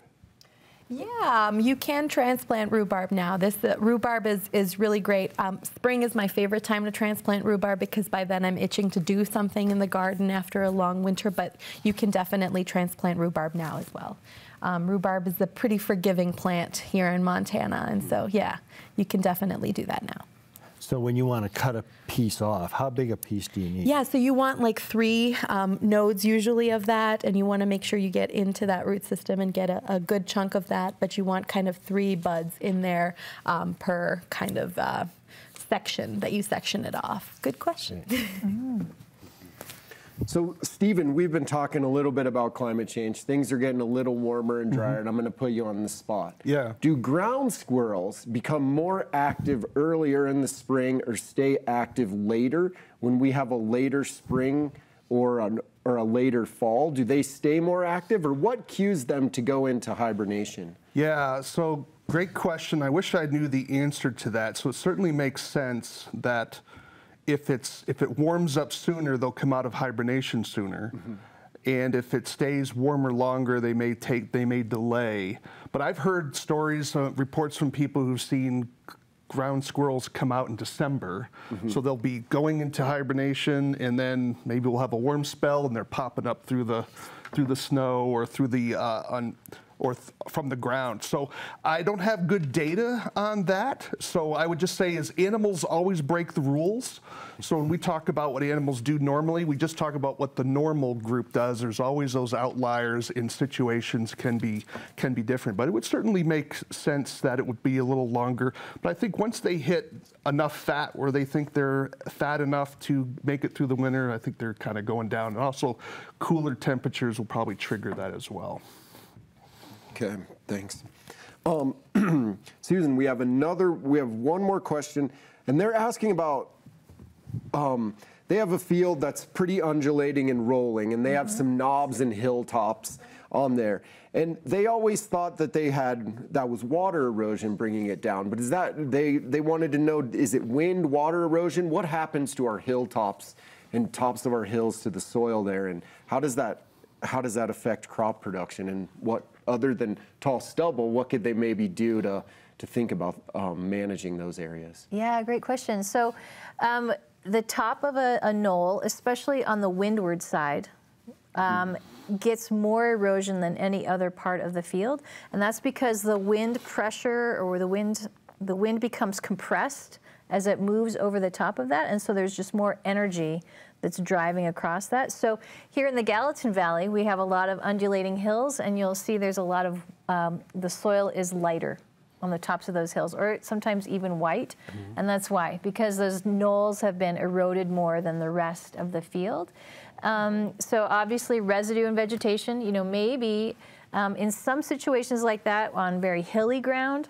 Yeah, um, you can transplant rhubarb now. This uh, rhubarb is, is really great. Um, spring is my favorite time to transplant rhubarb because by then I'm itching to do something in the garden after a long winter, but you can definitely transplant rhubarb now as well. Um, rhubarb is a pretty forgiving plant here in Montana, and so yeah, you can definitely do that now. So when you want to cut a piece off, how big a piece do you need? Yeah, so you want like three um, nodes usually of that, and you want to make sure you get into that root system and get a, a good chunk of that, but you want kind of three buds in there um, per kind of uh, section that you section it off. Good question. Mm. So, Stephen, we've been talking a little bit about climate change. Things are getting a little warmer and drier, mm-hmm. and I'm going to put you on the spot. Yeah. Do ground squirrels become more active earlier in the spring or stay active later when we have a later spring or a, or a later fall? Do they stay more active, or what cues them to go into hibernation? Yeah, so great question. I wish I knew the answer to that. So, it certainly makes sense that if it's if it warms up sooner, they'll come out of hibernation sooner. Mm-hmm. And if it stays warmer longer, they may take they may delay. But I've heard stories, uh, reports from people who've seen ground squirrels come out in December. Mm-hmm. So they'll be going into hibernation, and then maybe we'll have a warm spell, and they're popping up through the through the snow or through the uh, or from the ground. So I don't have good data on that. So I would just say is animals always break the rules. So when we talk about what animals do normally, we just talk about what the normal group does. There's always those outliers in situations can be can be different. But it would certainly make sense that it would be a little longer. But I think once they hit enough fat where they think they're fat enough to make it through the winter, I think they're kind of going down. And also cooler temperatures will probably trigger that as well. Okay, thanks. Um, Susan, we have another, we have one more question, and they're asking about, um, they have a field that's pretty undulating and rolling, and they mm-hmm. have some knobs and hilltops on there. And they always thought that they had, that was water erosion bringing it down. But is that, they, they wanted to know, is it wind, water erosion? What happens to our hilltops and tops of our hills to the soil there? And how does that, how does that affect crop production? And what other than tall stubble, what could they maybe do to, to think about um, managing those areas? Yeah, great question. So um, the top of a, a, knoll, especially on the windward side, um, gets more erosion than any other part of the field, and that's because the wind pressure or the wind the wind becomes compressed as it moves over the top of that, and so there's just more energy that's driving across that. So here in the Gallatin Valley, we have a lot of undulating hills, and you'll see there's a lot of, um, the soil is lighter. on the tops of those hills, or sometimes even white. And that's why, because those knolls have been eroded more than the rest of the field. Um, so obviously residue and vegetation, you know, maybe um, in some situations like that on very hilly ground,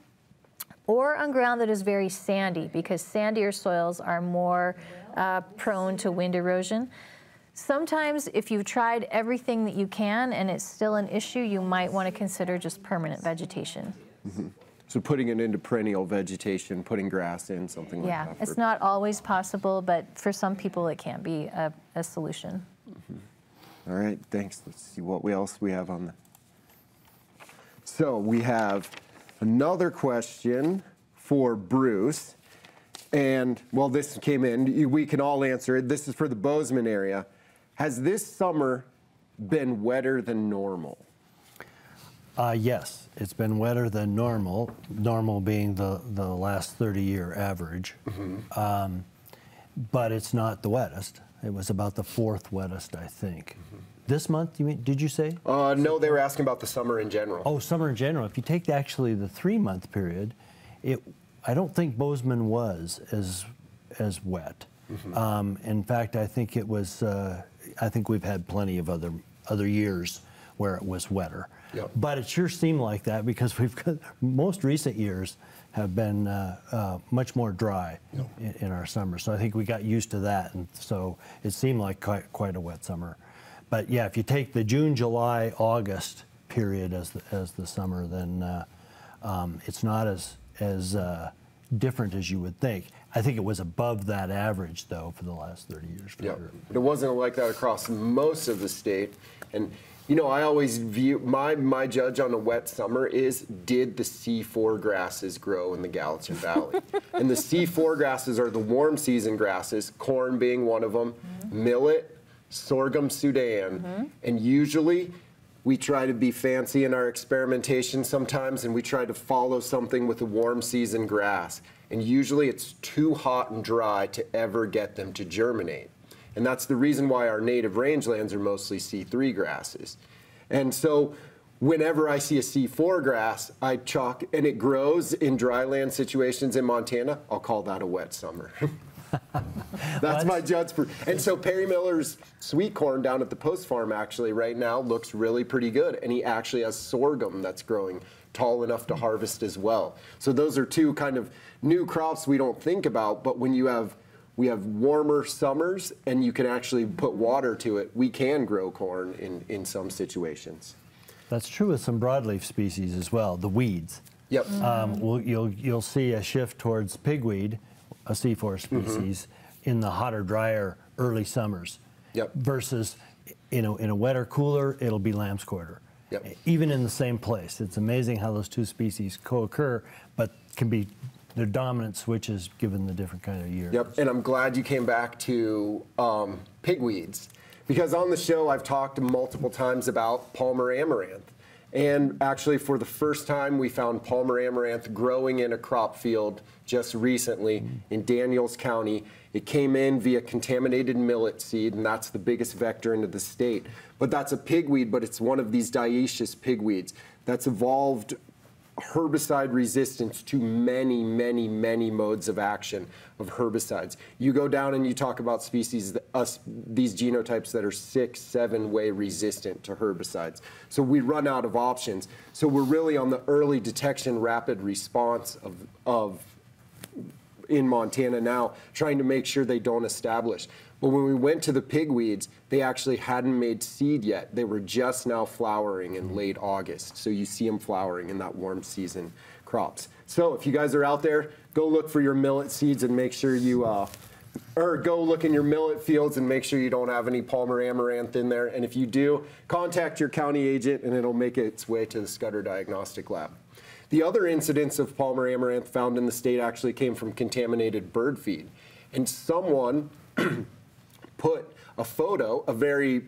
or on ground that is very sandy because sandier soils are more uh, prone to wind erosion. Sometimes, if you've tried everything that you can and it's still an issue, you might want to consider just permanent vegetation. So putting it into perennial vegetation, putting grass in, something like that. Yeah, it's not always possible, but for some people it can be a, a solution. All right, thanks. Let's see what we else we have on the. So we have another question for Bruce. And well, this came in. We can all answer it. This is for the Bozeman area. Has this summer been wetter than normal? Uh, yes, it's been wetter than normal, normal being the, the last 30 year average. Um, but it's not the wettest. It was about the fourth wettest, I think. This month, you mean, did you say? Uh, no, they were asking about the summer in general. Oh, summer in general. If you take actually the three month period, it, I don't think Bozeman was as, as wet. Um, in fact, I think it was, uh, I think we've had plenty of other, other years where it was wetter. Yep. But it sure seemed like that because we've got, most recent years have been uh, uh, much more dry in, in our summer. So I think we got used to that, and so it seemed like quite, quite a wet summer. But yeah, if you take the June, July, August period as the, as the summer, then uh, um, it's not as as uh, different as you would think. I think it was above that average though for the last 30 years. For Yeah, sure. but it wasn't like that across most of the state. And you know, I always view my my judge on a wet summer is did the C4 grasses grow in the Gallatin Valley? and the C4 grasses are the warm season grasses, corn being one of them, millet, sorghum Sudan, and usually we try to be fancy in our experimentation sometimes and we try to follow something with a warm season grass. And usually it's too hot and dry to ever get them to germinate. And that's the reason why our native rangelands are mostly C3 grasses. And so whenever I see a C4 grass, I chalk, and it grows in dryland situations in Montana, I'll call that a wet summer. That's my judge for. And so Perry Miller's sweet corn down at the post farm actually right now looks really pretty good, and he actually has sorghum that's growing tall enough to harvest as well. So those are two kind of new crops we don't think about, but when you have we have warmer summers and you can actually put water to it, we can grow corn in, in some situations. That's true with some broadleaf species as well, the weeds. Yep. Um, we'll, you'll, you'll see a shift towards pigweed, a C4 species, in the hotter, drier early summers. Yep. Versus, you know, in a wetter, cooler, it'll be lamb's quarter. Yep. Even in the same place. It's amazing how those two species co-occur, but can be their dominant switches given the different kind of year. Yep, and I'm glad you came back to um, pigweeds because on the show I've talked multiple times about Palmer amaranth. And actually, for the first time, we found Palmer amaranth growing in a crop field just recently in Daniels County. It came in via contaminated millet seed, and that's the biggest vector into the state. But that's a pigweed, but it's one of these dioecious pigweeds that's evolved herbicide resistance to many, many, many modes of action of herbicides. You go down and you talk about species, us, these genotypes that are six, seven way resistant to herbicides. So we run out of options. So we're really on the early detection, rapid response of, of in Montana now, trying to make sure they don't establish. But when we went to the pigweeds, they actually hadn't made seed yet. They were just now flowering in late August. So you see them flowering in that warm season crops. So if you guys are out there, go look for your millet seeds and make sure you, uh, or go look in your millet fields and make sure you don't have any Palmer amaranth in there. And if you do, contact your county agent and it'll make its way to the Schutter Diagnostic Lab. The other incidents of Palmer amaranth found in the state actually came from contaminated bird feed. And someone put a photo, a very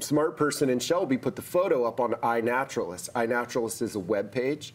smart person in Shelby put the photo up on iNaturalist. iNaturalist is a web page.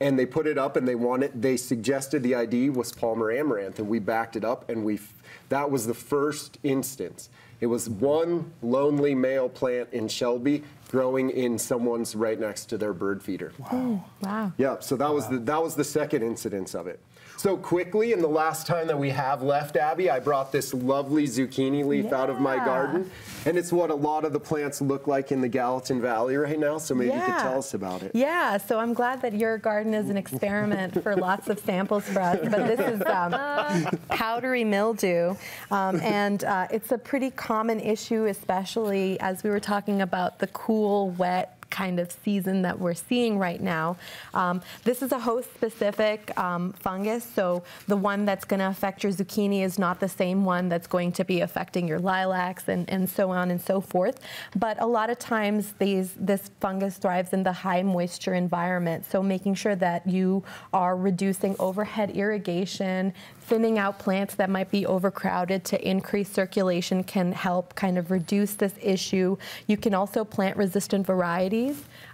And they put it up and they wanted, they suggested the ID was Palmer amaranth and we backed it up and we, that was the first instance. It was one lonely male plant in Shelby growing in someone's right next to their bird feeder. Wow. wow. Yeah, so that was the that was the second incidence of it. So quickly, in the last time that we have left, Abby, I brought this lovely zucchini leaf yeah. out of my garden. And it's what a lot of the plants look like in the Gallatin Valley right now. So maybe yeah. you could tell us about it. Yeah, so I'm glad that your garden is an experiment for lots of samples for us. But this is um, powdery mildew. Um, and uh, it's a pretty common issue, especially as we were talking about the cool, wet, kind of season that we're seeing right now. Um, this is a host-specific um, fungus, so the one that's going to affect your zucchini is not the same one that's going to be affecting your lilacs and, and so on and so forth. But a lot of times these, this fungus thrives in the high moisture environment, so making sure that you are reducing overhead irrigation, thinning out plants that might be overcrowded to increase circulation can help kind of reduce this issue. You can also plant resistant varieties.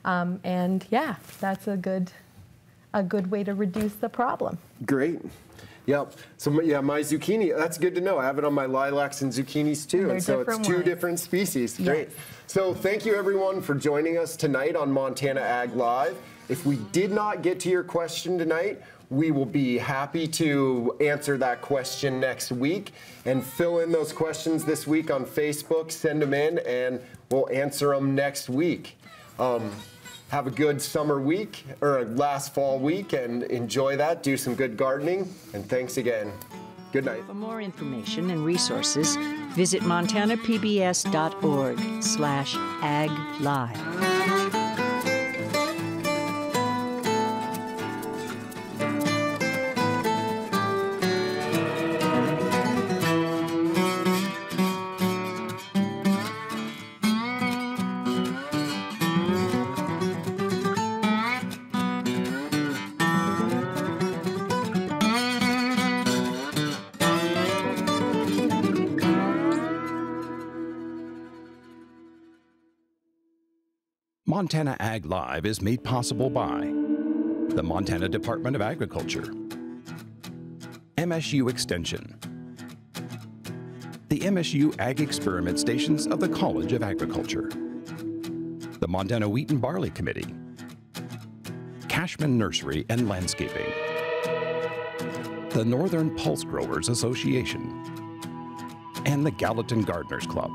Um, and yeah, that's a good, a good way to reduce the problem. Great. Yep. So yeah, my zucchini, that's good to know. I have it on my lilacs and zucchinis too. And, and so it's two ones. different species. Great. Yes. So thank you everyone for joining us tonight on Montana Ag Live. If we did not get to your question tonight, we will be happy to answer that question next week and fill in those questions this week on Facebook. Send them in and we'll answer them next week. Um, have a good summer week or last fall week and enjoy that. Do some good gardening and thanks again. Good night. For more information and resources, visit montanapbs.org slash aglive. Montana Ag Live is made possible by the Montana Department of Agriculture, MSU Extension, the MSU Ag Experiment Stations of the College of Agriculture, the Montana Wheat and Barley Committee, Cashman Nursery and Landscaping, the Northern Pulse Growers Association, and the Gallatin Gardeners Club.